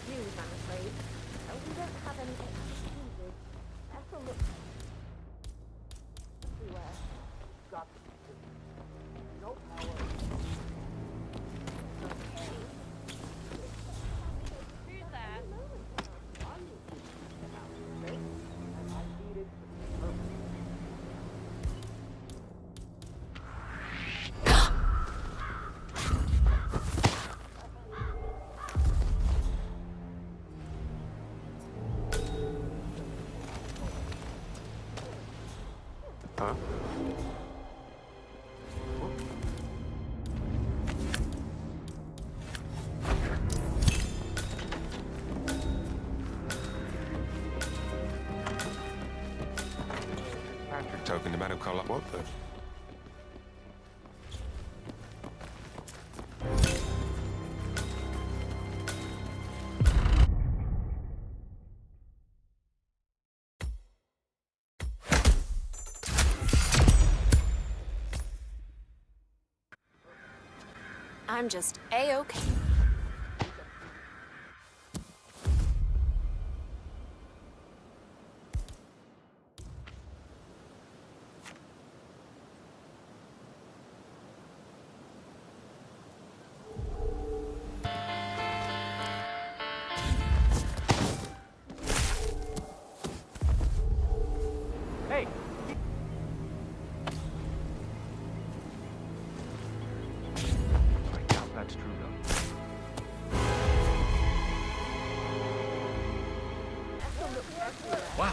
bad news, I'm afraid. We don't have any excuses. Ethel looks everywhere. She's no power. Huh? Patrick talking about a call up what the? I'm just a-okay. Wow.